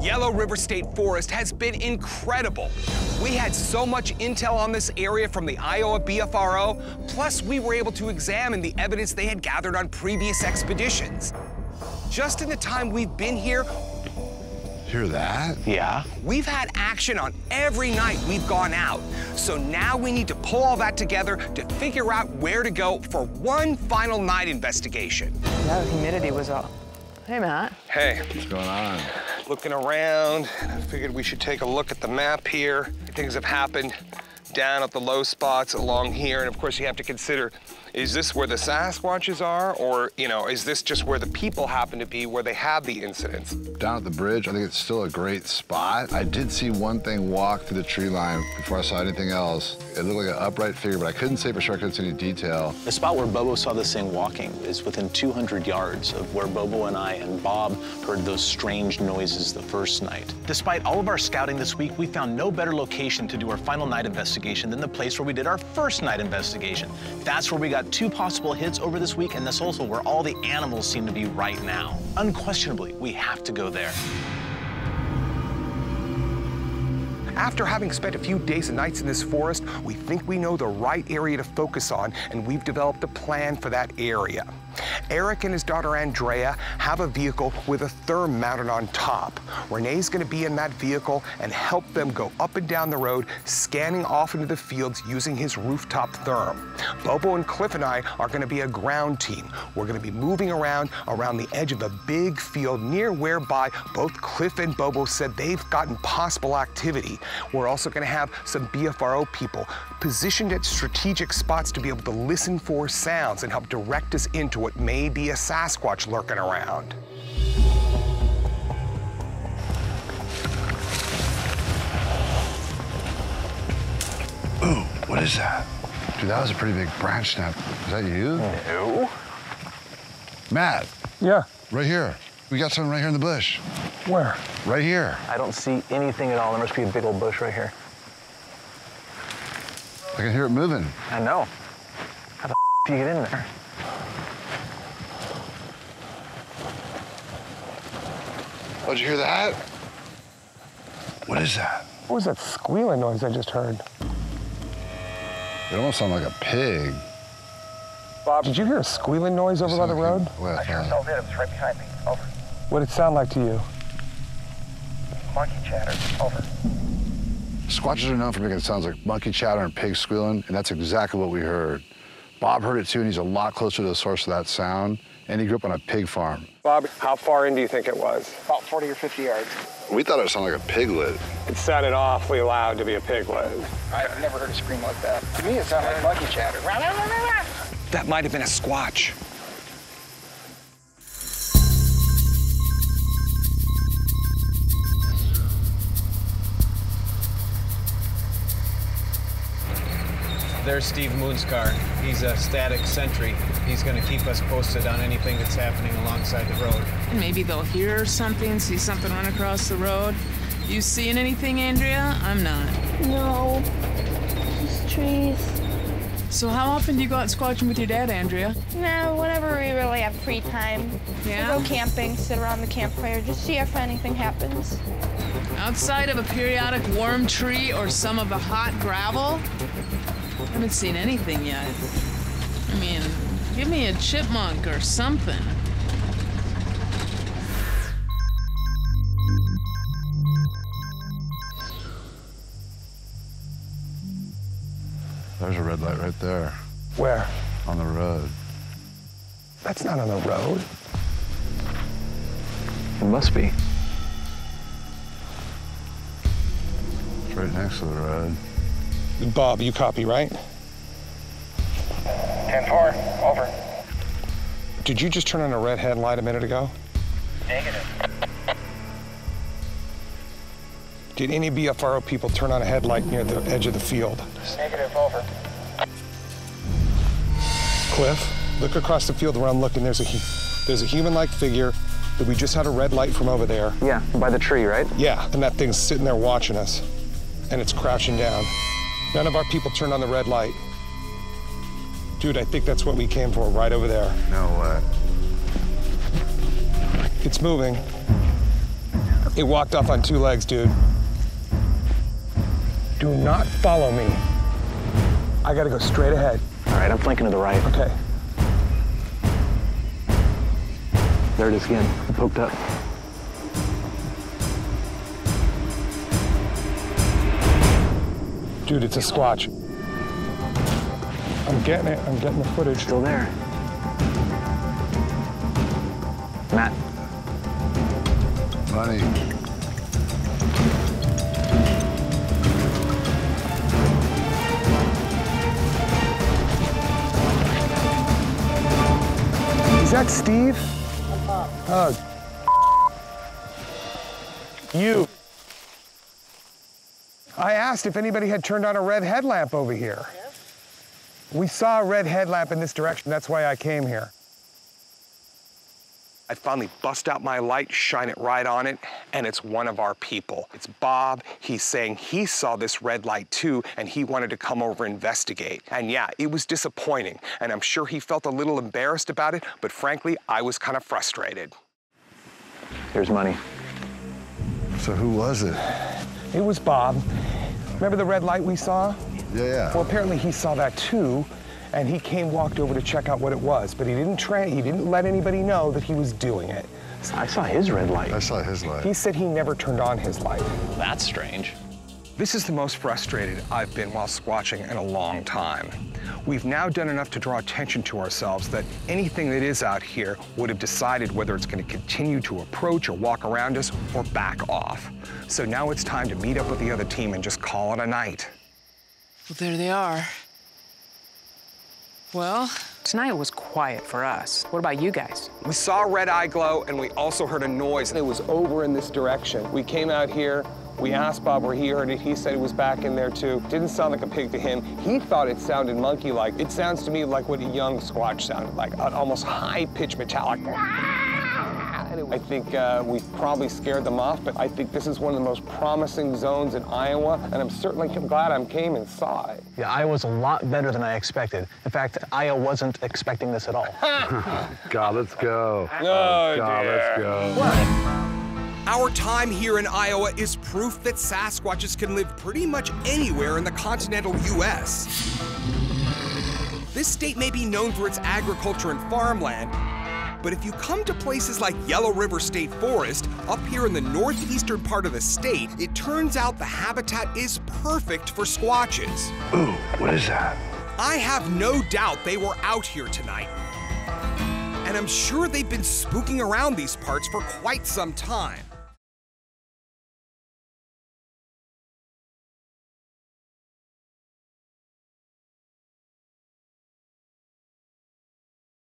Yellow River State Forest has been incredible. We had so much intel on this area from the Iowa BFRO, plus we were able to examine the evidence they had gathered on previous expeditions. Just in the time we've been here, Hear that? Yeah. we've had action on every night we've gone out. So now we need to pull all that together to figure out where to go for one final night investigation. That humidity was all. Hey, Matt. Hey, What's going on? looking around, I figured we should take a look at the map here. Things have happened down at the low spots along here, and of course you have to consider, is this where the Sasquatches are, or, you know, is this just where the people happen to be where they have the incidents? Down at the bridge, I think it's still a great spot. I did see one thing walk through the tree line before I saw anything else. It looked like an upright figure, but I couldn't say for sure I couldn't see any detail. The spot where Bobo saw this thing walking is within 200 yards of where Bobo and I and Bob heard those strange noises the first night. Despite all of our scouting this week, we found no better location to do our final night investigation than the place where we did our first night investigation. That's where we got two possible hits over this week, and that's also where all the animals seem to be right now. Unquestionably, we have to go there. After having spent a few days and nights in this forest, we think we know the right area to focus on, and we've developed a plan for that area. Eric and his daughter Andrea have a vehicle with a therm mounted on top. Ranae's gonna be in that vehicle and help them go up and down the road, scanning off into the fields using his rooftop therm. Bobo and Cliff and I are gonna be a ground team. We're gonna be moving around around the edge of a big field near whereby both Cliff and Bobo said they've gotten possible activity. We're also gonna have some BFRO people positioned at strategic spots to be able to listen for sounds and help direct us into what may be a Sasquatch lurking around. Ooh, what is that? Dude, that was a pretty big branch snap. Is that you? No. Matt, Yeah, right here. We got something right here in the bush. where? Right here. I don't see anything at all. There must be a big old bush right here. I can hear it moving. I know. How the do you get in there? Oh, did you hear that? What is that? What was that squealing noise I just heard? It almost sounded like a pig. Bob, did you hear a squealing noise over by the road? Well, I sure so did. It was right behind me. Over. What did it sound like to you? Monkey chatter. Over. Squatches are known for making sounds like monkey chatter and pig squealing, and that's exactly what we heard. Bob heard it too, and he's a lot closer to the source of that sound, and he grew up on a pig farm. Bob, how far in do you think it was? About 40 or 50 yards. We thought it sounded like a piglet. It sounded awfully loud to be a piglet. I've never heard a scream like that. To me, it sounded like monkey chatter. That might have been a squatch. There's Steve Moonscar. He's a static sentry. He's going to keep us posted on anything that's happening alongside the road. And maybe they'll hear something, see something run across the road. You seeing anything, Andrea? I'm not. No. Just trees. So how often do you go out squatching with your dad, Andrea? Nah, whenever we really have free time. Yeah? We go camping, sit around the campfire, just see if anything happens. Outside of a periodic worm tree or some of the hot gravel? Haven't seen anything yet. I mean, give me a chipmunk or something. There's a red light right there Where? on the road. That's not on the road. It must be. Right next to the road. Bob, you copy, right? 10-4. Over. Did you just turn on a red headlight a minute ago? Negative. Did any BFRO people turn on a headlight near the edge of the field? Negative. Over. Cliff, look across the field where I'm looking. There's a there's a human-like figure that we just had a red light from over there. Yeah, by the tree, right? Yeah, and that thing's sitting there watching us, and it's crashing down. None of our people turned on the red light. Dude, I think that's what we came for, right over there. No way. It's moving. It walked off on two legs, dude. Do not follow me. I gotta go straight ahead. All right, I'm flanking to the right. Okay. There it is again. It poked up. Dude, it's a squatch. I'm getting it. I'm getting the footage. Still there. Matt. Money. Is that Steve? Oh. You. I asked if anybody had turned on a red headlamp over here. We saw a red headlamp in this direction. That's why I came here. I finally bust out my light, shine it right on it, and it's one of our people. It's Bob. He's saying he saw this red light too, and he wanted to come over and investigate. And yeah, it was disappointing, and I'm sure he felt a little embarrassed about it, but frankly, I was kind of frustrated. Here's money. So who was it? It was Bob. Remember the red light we saw? Yeah, yeah. Well, apparently he saw that too, and he came walked over to check out what it was, but he didn't try. He didn't let anybody know that he was doing it. I saw his red light. I saw his light. He said he never turned on his light. That's strange. This is the most frustrated I've been while squatching in a long time. We've now done enough to draw attention to ourselves that anything that is out here would have decided whether it's going to continue to approach or walk around us or back off. So now it's time to meet up with the other team and just call it a night. Well, there they are. Well, tonight was quiet for us. What about you guys? We saw a red eye glow and we also heard a noise. And it was over in this direction. We came out here. We asked Bob where he heard it. He said it was back in there too. Didn't sound like a pig to him. He thought it sounded monkey-like. It sounds to me like what a young squatch sounded like, an almost high-pitched metallic. I think uh, we probably scared them off, but I think this is one of the most promising zones in Iowa, and I'm certainly glad I came and saw it. Yeah, Iowa's a lot better than I expected. In fact, Iowa wasn't expecting this at all. God, let's go. Oh, God, dear. let's go. Our time here in Iowa is proof that Sasquatches can live pretty much anywhere in the continental U.S. This state may be known for its agriculture and farmland, but if you come to places like Yellow River State Forest, up here in the northeastern part of the state, it turns out the habitat is perfect for squatches. Ooh, what is that? I have no doubt they were out here tonight. And I'm sure they've been spooking around these parts for quite some time.